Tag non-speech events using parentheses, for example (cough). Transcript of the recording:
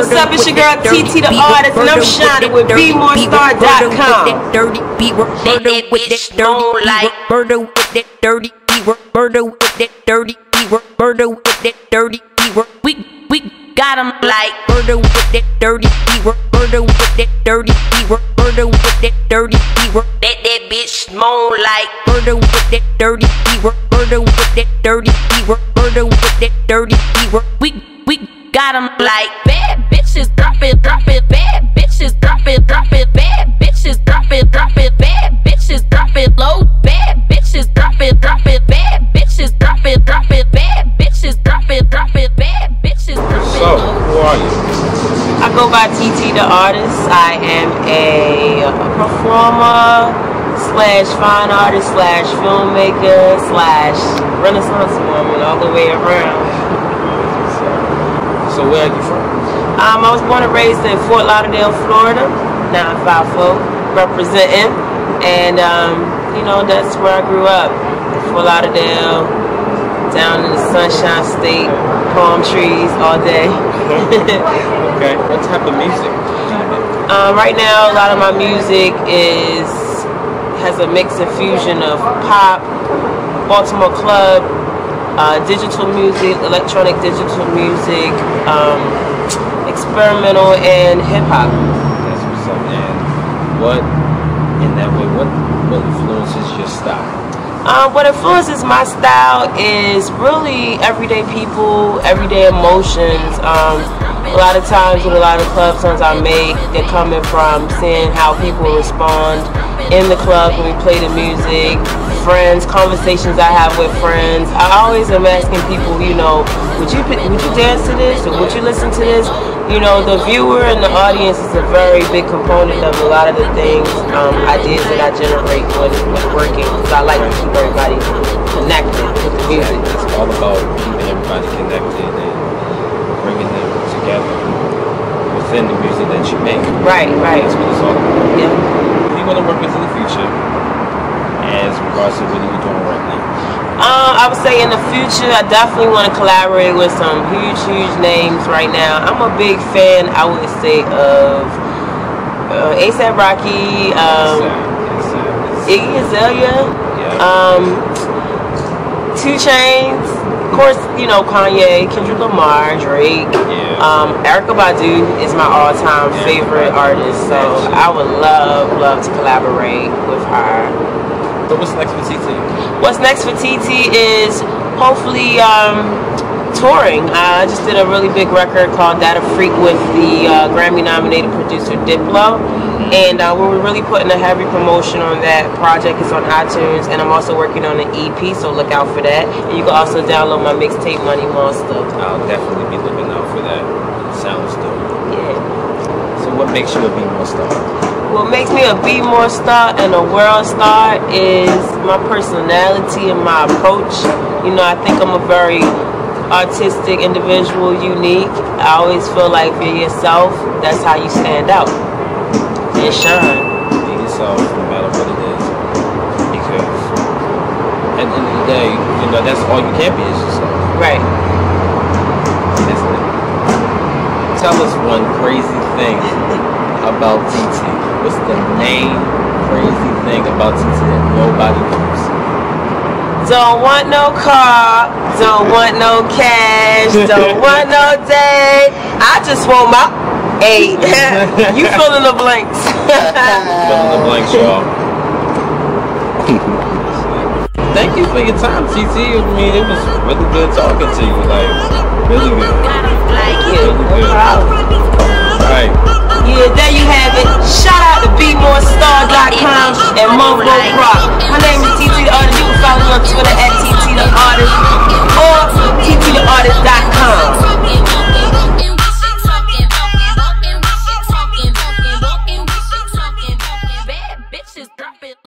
What's up? It's your girl TT the artist, and I'm shining with BmoreStar.com. Dirty beat work, murder with that dirty like murder with that dirty beat work, murder with that dirty beat work, murder with that dirty beat work. We we got 'em like murder with that dirty beat work, murder with that dirty beat work, murder with that dirty beat work. That that bitch moan like murder with that dirty beat work, murder with that dirty beat work, murder with that dirty beat work. We we got 'em like bad bitches drop it, drop it, bad bitches drop it, drop it, bad bitches drop it, drop it, bad bitches drop it low, bad bitches drop it, drop it, bad bitches drop it, drop it, bad bitches drop it, drop it, bad bitches drop it So, who are you? I go by TT the artist. I am a performer slash fine artist slash filmmaker slash renaissance woman all the way around. So, where are you from? Um, I was born and raised in Fort Lauderdale, Florida. Now I'm five foot, representing, and um, you know that's where I grew up. Fort Lauderdale, down in the Sunshine State, palm trees all day. Okay. (laughs) What type of music do you make? Um, right now, a lot of my music is has a mix and fusion of pop, Baltimore club, uh, digital music, electronic digital music, um, experimental, and hip hop. That's what's up. And what, in that way, what what influences your style? Um, what influences my style is really everyday people, everyday emotions. Um, a lot of times with a lot of club songs I make, they're coming from seeing how people respond in the club when we play the music, friends, conversations I have with friends. I always am asking people, you know, would you would you dance to this or would you listen to this? You know, the viewer and the audience is a very big component of a lot of the things, um, ideas that I generate when, when working. Because I like to keep everybody connected with the music. It's all about keeping everybody connected and bringing them together within the music that you make. Right, right. That's what it's all about. Yeah. Who do you want to work with in the future? As regards to what are you doing right now? Um, I would say in the future, I definitely want to collaborate with some huge, huge names right now. I'm a big fan, I would say, of uh, ASAP Rocky, um, Yes, sir. Yes, sir. Iggy Azalea, um, 2 Chainz, of course, you know, Kanye, Kendrick Lamar, Drake. Yeah. Um, Erykah Badu is my all-time Yeah, favorite artist, so I would love, love to collaborate with her. So what's next for TT? What's next for TT is hopefully um, touring. I just did a really big record called Dat A Freak with the uh, Grammy nominated producer Diplo. And uh, we're really putting a heavy promotion on that project. It's on iTunes, and I'm also working on an EP, so look out for that. And you can also download my mixtape Money Monster. I'll definitely be looking out for that. Sounds dope. Yeah. So what makes you a B more star? What makes me a be more star and a world star is my personality and my approach. You know, I think I'm a very artistic individual, unique. I always feel like you're yourself, that's how you stand out and shine. Be yourself no matter what it is. Because at the end of the day, you know, that's all you can be is yourself. Right. Tell us one crazy thing (laughs) about TT. What's the main crazy thing about TT that nobody knows? Don't want no car, don't want no cash, don't (laughs) want no day. I just want my eight. (laughs) you fill in the blanks. Fill in the blanks, y'all. Thank you for your time, TT. I mean, it was really good talking to you. Like, really good. Thank you. Really good. problem. Right. Yeah, there you have it. Rock. My name is TT the Artist. You can follow me on Twitter at TT the Artist.